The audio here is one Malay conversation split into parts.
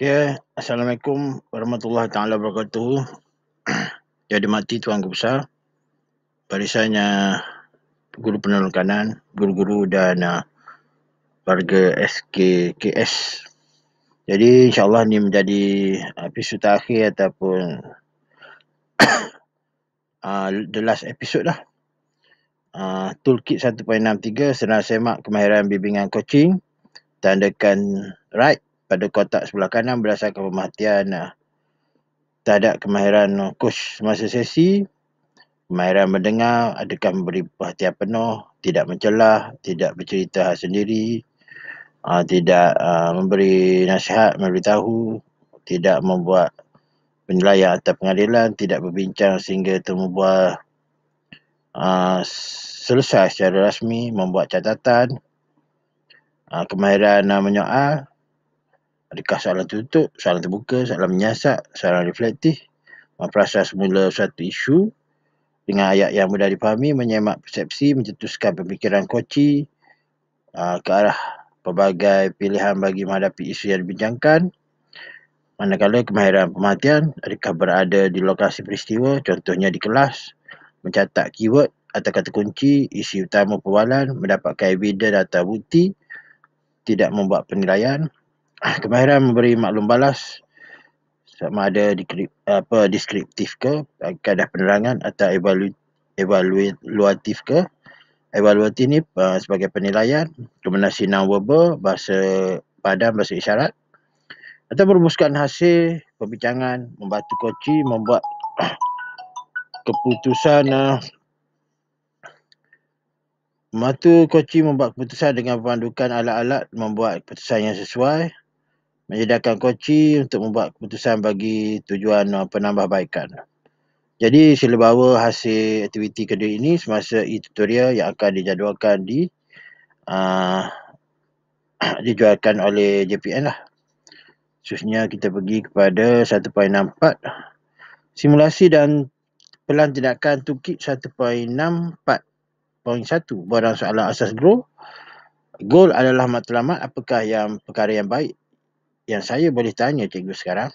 Ya, Assalamualaikum warahmatullahi taala wabarakatuh. Jadi mati Tuan Guru Besar, barisannya guru penolong kanan, guru-guru dan uh, warga SKKS. Jadi insyaAllah ini menjadi episod terakhir ataupun uh, the last episode lah. Uh, toolkit 1.63 senang semak kemahiran bimbingan coaching tandakan right pada kotak sebelah kanan berdasarkan pemerhatian uh, terhadap kemahiran uh, coach semasa sesi, kemahiran mendengar, adakah memberi perhatian penuh, tidak mencelah, tidak bercerita sendiri, uh, tidak uh, memberi nasihat, memberitahu, tidak membuat penilaian atau pengadilan, tidak berbincang sehingga membuat uh, selesai secara rasmi, membuat catatan, uh, kemahiran uh, menyoal, Adakah soalan tertutup, soalan terbuka, soalan menyiasat, soalan reflektif, memproses semula suatu isu dengan ayat yang mudah dipahami, menyemak persepsi, mencetuskan pemikiran koci uh, ke arah pelbagai pilihan bagi menghadapi isu yang dibincangkan. Manakala kemahiran pemerhatian adakah berada di lokasi peristiwa, contohnya di kelas, mencatat keyword atau kata kunci, isi utama perbualan, mendapatkan evidence atau bukti, tidak membuat penilaian, kemahiran memberi maklum balas sama ada di, apa deskriptif ke kadar penerangan atau evalu, evaluatif ke. Evaluatif ni uh, sebagai penilaian kombinasi non verbal bahasa padan bahasa isyarat atau merumuskan hasil perbincangan membantu koci membuat keputusan uh, Membantu koci membuat keputusan dengan memandukan alat-alat membuat keputusan yang sesuai menyediakan koci untuk membuat keputusan bagi tujuan uh, penambahbaikan. Jadi sila bawa hasil aktiviti kedua ini semasa e-tutorial yang akan dijadualkan di uh, dijualkan oleh JPN lah. Khususnya kita pergi kepada 1.64 simulasi dan pelan tindakan tukik 1.64.1 barang soalan asas grow. Goal adalah matlamat apakah yang perkara yang baik yang saya boleh tanya cikgu sekarang,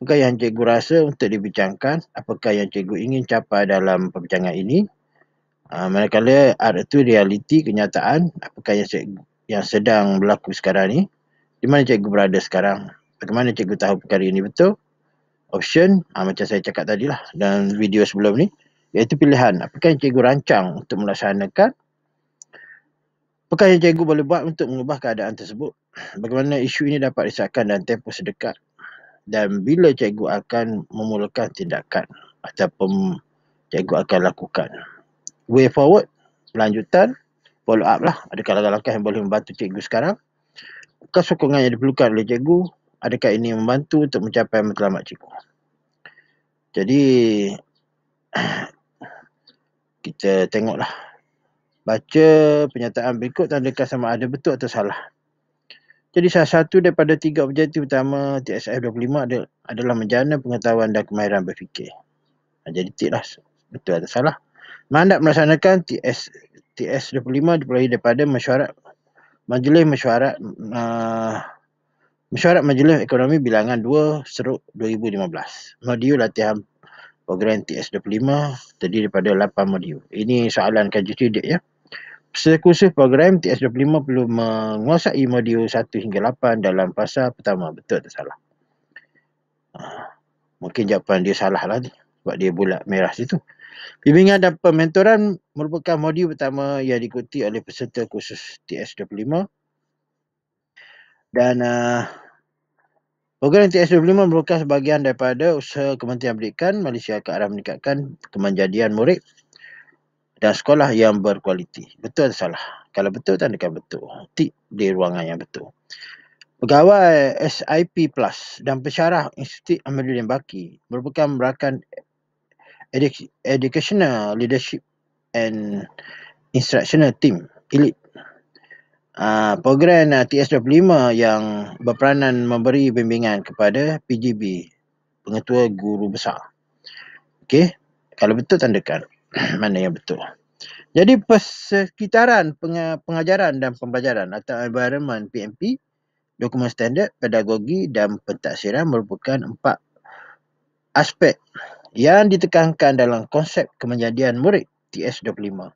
apakah yang cikgu rasa untuk dibincangkan, apakah yang cikgu ingin capai dalam perbincangan ini, uh, manakala art itu realiti, kenyataan, apakah yang, cikgu, yang sedang berlaku sekarang ni, di mana cikgu berada sekarang, bagaimana cikgu tahu perkara ini? Betul, option, uh, macam saya cakap tadi lah dalam video sebelum ni, iaitu pilihan, apakah yang cikgu rancang untuk melaksanakan, apakah yang cikgu boleh buat untuk mengubah keadaan tersebut, bagaimana isu ini dapat disahkan dalam tempoh sedekat dan bila cikgu akan memulakan tindakan ataupun cikgu akan lakukan. Way forward, lanjutan, follow up lah. Adakah langkah-langkah yang boleh membantu cikgu sekarang? Apakah sokongan yang diperlukan oleh cikgu? Adakah ini membantu untuk mencapai matlamat cikgu? Jadi, kita tengoklah. Baca pernyataan berikut tandakan sama ada betul atau salah. Jadi salah satu daripada tiga objektif utama TSF 25 adalah, menjana pengetahuan dan kemahiran berfikir. Ha, jadi tik lah. Betul atau salah. Mandat melaksanakan TS, TS 25 diperoleh daripada mesyuarat Majlis Mesyuarat uh, Mesyuarat Majlis Ekonomi Bilangan 2 Seruk 2015. Modul latihan program TS 25 terdiri daripada 8 modul. Ini soalan kaji cerdik ya. Peserta kursus program TS25 perlu menguasai modul 1 hingga 8 dalam fasa pertama. Betul atau salah? Ha, mungkin jawapan dia salah lah ni. Sebab dia bulat merah situ. Bimbingan dan pementoran merupakan modul pertama yang diikuti oleh peserta kursus TS25. Dan uh, program TS25 merupakan sebahagian daripada usaha Kementerian Pendidikan Malaysia ke arah meningkatkan kemenjadian murid dan sekolah yang berkualiti. Betul atau salah? Kalau betul, tandakan betul. Tik di ruangan yang betul. Pegawai SIP Plus dan pesyarah Institut Ahmaduddin Baki merupakan merakan Educational Leadership and Instructional Team Elite. Uh, program uh, TS25 yang berperanan memberi bimbingan kepada PGB, Pengetua Guru Besar. Okey, kalau betul tandakan. mana yang betul. Jadi persekitaran pengajaran dan pembelajaran atau environment PMP dokumen standard, pedagogi dan pentaksiran merupakan empat aspek yang ditekankan dalam konsep kemenjadian murid TS25.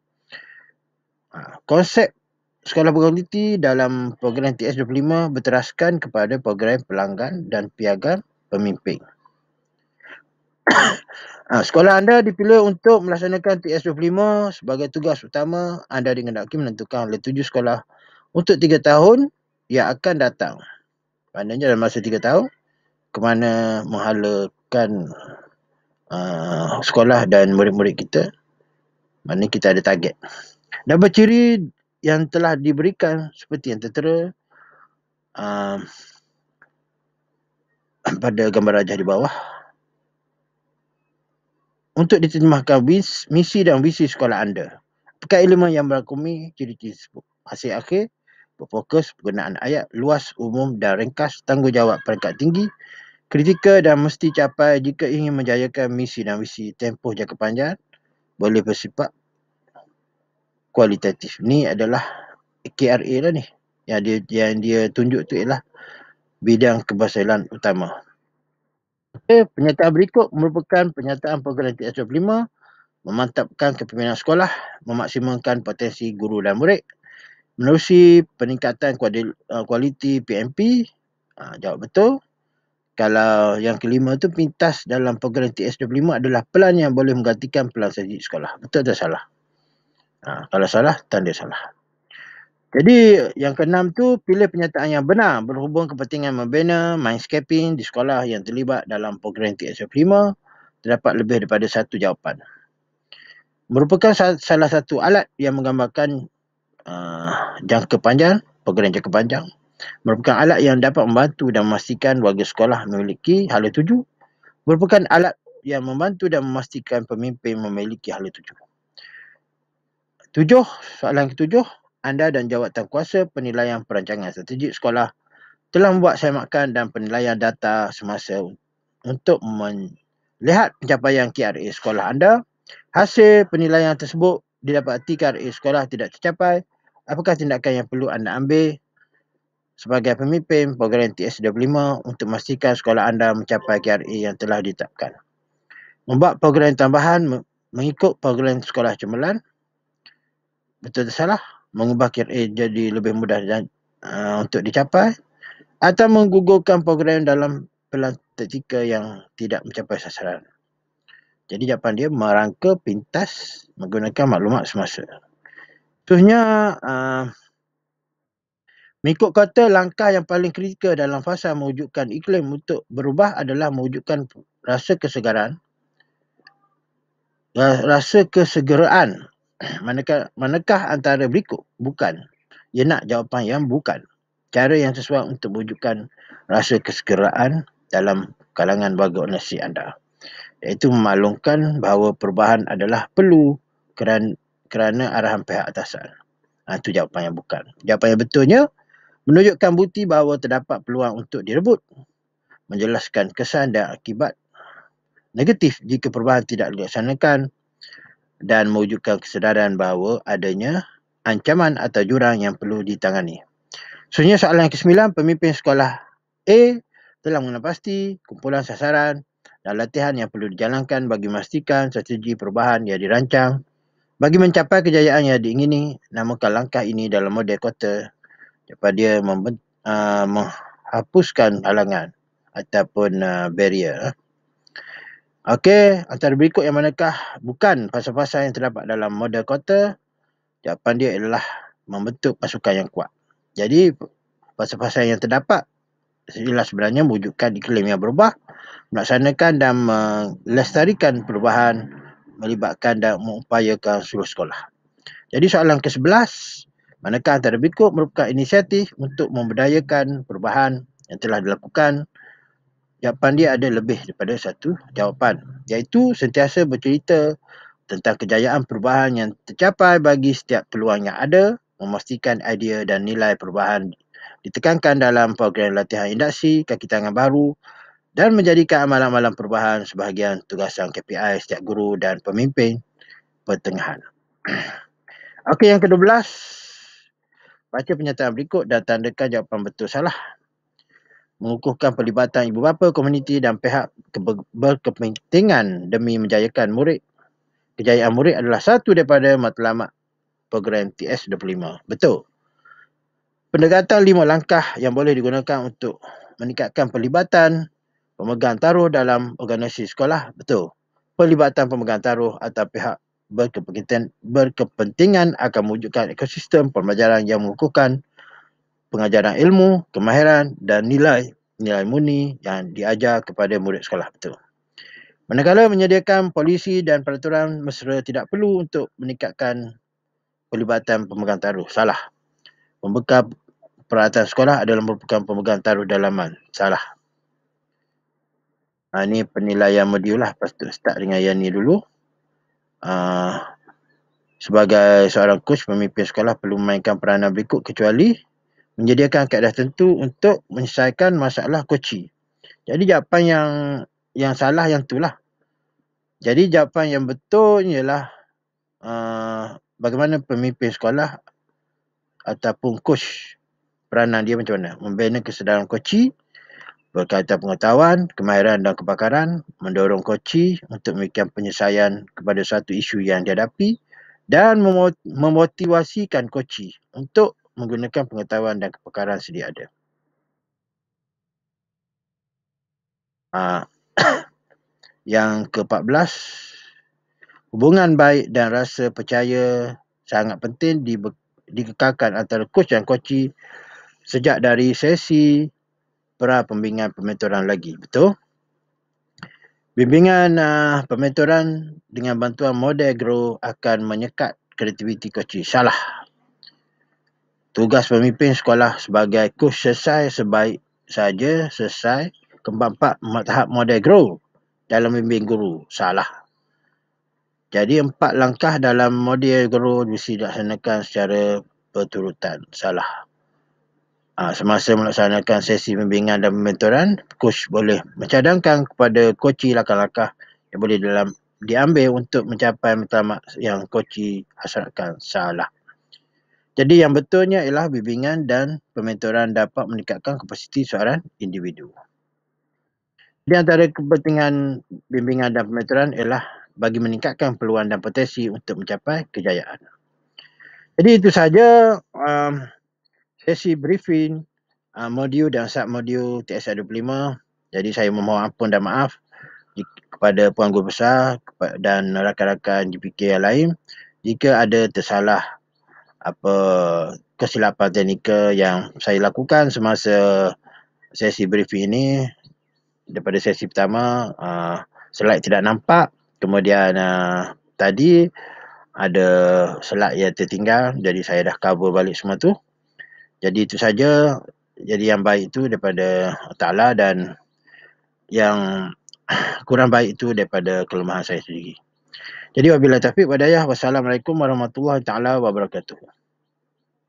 Ha, konsep sekolah berkualiti dalam program TS25 berteraskan kepada program pelanggan dan piagam pemimpin. Ha, sekolah anda dipilih untuk melaksanakan TS25 sebagai tugas utama anda dikendaki menentukan oleh tujuh sekolah untuk tiga tahun yang akan datang. Maknanya dalam masa tiga tahun, ke mana menghalakan uh, sekolah dan murid-murid kita. Maknanya kita ada target. Dan berciri yang telah diberikan seperti yang tertera uh, pada gambar rajah di bawah untuk diterjemahkan misi dan visi sekolah anda. Apakah elemen yang berkumi ciri-ciri tersebut? Hasil akhir berfokus penggunaan ayat luas, umum dan ringkas tanggungjawab peringkat tinggi, kritikal dan mesti capai jika ingin menjayakan misi dan visi tempoh jangka panjang boleh bersifat kualitatif. Ini adalah KRA lah ni. Yang dia, yang dia tunjuk tu ialah bidang keberhasilan utama. Okay, penyataan berikut merupakan penyataan program TS25 memantapkan kepimpinan sekolah, memaksimalkan potensi guru dan murid, menerusi peningkatan uh, kualiti PMP, ha, jawab betul. Kalau yang kelima tu pintas dalam program TS25 adalah pelan yang boleh menggantikan pelan saji sekolah. Betul atau salah? Ha, kalau salah, tanda salah. Jadi yang keenam tu pilih penyataan yang benar berhubung kepentingan membina mindscaping di sekolah yang terlibat dalam program TSF 5 terdapat lebih daripada satu jawapan. Merupakan salah satu alat yang menggambarkan uh, jangka panjang, program jangka panjang. Merupakan alat yang dapat membantu dan memastikan warga sekolah memiliki hala tuju. Merupakan alat yang membantu dan memastikan pemimpin memiliki hala tuju. Tujuh, soalan ketujuh, anda dan jawatan kuasa penilaian perancangan strategik sekolah telah membuat semakan dan penilaian data semasa untuk melihat pencapaian KRA sekolah anda. Hasil penilaian tersebut didapati KRA sekolah tidak tercapai. Apakah tindakan yang perlu anda ambil sebagai pemimpin program TS25 untuk memastikan sekolah anda mencapai KRA yang telah ditetapkan? Membuat program tambahan mengikut program sekolah cemerlang. Betul atau salah? Mengubah KRA jadi lebih mudah dan, uh, untuk dicapai atau menggugurkan program dalam pelan taktikal yang tidak mencapai sasaran. Jadi jawapan dia merangka pintas menggunakan maklumat semasa. Contohnya, uh, mengikut kata langkah yang paling kritikal dalam fasa mewujudkan iklim untuk berubah adalah mewujudkan rasa kesegaran, rasa kesegeraan manakah, manakah antara berikut? Bukan. Ia nak jawapan yang bukan. Cara yang sesuai untuk mewujudkan rasa kesegeraan dalam kalangan warga organisasi anda. Iaitu memaklumkan bahawa perubahan adalah perlu kerana, kerana arahan pihak atasan. Ha, itu jawapan yang bukan. Jawapan yang betulnya, menunjukkan bukti bahawa terdapat peluang untuk direbut. Menjelaskan kesan dan akibat negatif jika perubahan tidak dilaksanakan dan mewujudkan kesedaran bahawa adanya ancaman atau jurang yang perlu ditangani. Sebenarnya soalan yang ke-9, pemimpin sekolah A telah mengenal pasti kumpulan sasaran dan latihan yang perlu dijalankan bagi memastikan strategi perubahan yang dirancang bagi mencapai kejayaan yang diingini, namakan langkah ini dalam model kota dapat dia uh, menghapuskan halangan ataupun uh, barrier. Okey, antara berikut yang manakah bukan pasal-pasal yang terdapat dalam model kota? Jawapan dia adalah membentuk pasukan yang kuat. Jadi, pasal-pasal yang terdapat ialah sebenarnya mewujudkan iklim yang berubah, melaksanakan dan melestarikan perubahan, melibatkan dan mengupayakan seluruh sekolah. Jadi soalan ke-11, manakah antara berikut merupakan inisiatif untuk memberdayakan perubahan yang telah dilakukan jawapan dia ada lebih daripada satu jawapan iaitu sentiasa bercerita tentang kejayaan perubahan yang tercapai bagi setiap peluang yang ada memastikan idea dan nilai perubahan ditekankan dalam program latihan induksi kaki tangan baru dan menjadikan amalan-amalan perubahan sebahagian tugasan KPI setiap guru dan pemimpin pertengahan. Okey yang ke-12 baca pernyataan berikut dan tandakan jawapan betul salah mengukuhkan pelibatan ibu bapa, komuniti dan pihak berkepentingan demi menjayakan murid. Kejayaan murid adalah satu daripada matlamat program TS25. Betul. Pendekatan lima langkah yang boleh digunakan untuk meningkatkan pelibatan pemegang taruh dalam organisasi sekolah. Betul. Pelibatan pemegang taruh atau pihak berkepentingan, berkepentingan akan mewujudkan ekosistem pembelajaran yang mengukuhkan pengajaran ilmu, kemahiran dan nilai nilai murni yang diajar kepada murid sekolah betul. Manakala menyediakan polisi dan peraturan mesra tidak perlu untuk meningkatkan pelibatan pemegang taruh. Salah. Pembekal peralatan sekolah adalah merupakan pemegang taruh dalaman. Salah. Ha, ini penilaian modul lah. Lepas tu start dengan yang ni dulu. Uh, sebagai seorang coach pemimpin sekolah perlu memainkan peranan berikut kecuali menyediakan kaedah tentu untuk menyelesaikan masalah koci. Jadi jawapan yang yang salah yang itulah. Jadi jawapan yang betul ialah uh, bagaimana pemimpin sekolah ataupun coach peranan dia macam mana. Membina kesedaran koci berkaitan pengetahuan, kemahiran dan kepakaran, mendorong koci untuk memberikan penyelesaian kepada satu isu yang dihadapi dan memotivasikan koci untuk menggunakan pengetahuan dan kepakaran sedia ada. Uh, yang ke-14, hubungan baik dan rasa percaya sangat penting dikekalkan antara coach dan koci sejak dari sesi pra pembinaan pementoran lagi. Betul? Bimbingan uh, pementoran dengan bantuan model grow akan menyekat kreativiti koci. Salah. Tugas pemimpin sekolah sebagai coach selesai sebaik saja selesai kembang empat tahap model grow dalam bimbing guru. Salah. Jadi empat langkah dalam model grow mesti dilaksanakan secara berturutan. Salah. Ha, semasa melaksanakan sesi bimbingan dan mentoran, coach boleh mencadangkan kepada koci langkah-langkah yang boleh dalam diambil untuk mencapai matlamat yang koci hasratkan. Salah. Jadi yang betulnya ialah bimbingan dan pementoran dapat meningkatkan kapasiti seorang individu. Di antara kepentingan bimbingan dan pementoran ialah bagi meningkatkan peluang dan potensi untuk mencapai kejayaan. Jadi itu saja um, sesi briefing uh, modul dan sub modul TS25. Jadi saya memohon ampun dan maaf kepada Puan Guru Besar dan rakan-rakan GPK yang lain jika ada tersalah apa kesilapan teknikal yang saya lakukan semasa sesi briefing ini. Daripada sesi pertama uh, slide tidak nampak. Kemudian uh, tadi ada slide yang tertinggal. Jadi saya dah cover balik semua tu. Jadi itu saja. Jadi yang baik itu daripada Ta'ala dan yang kurang baik itu daripada kelemahan saya sendiri. Jadi wabillahi taufiq wa hidayah. Wassalamualaikum warahmatullahi taala wabarakatuh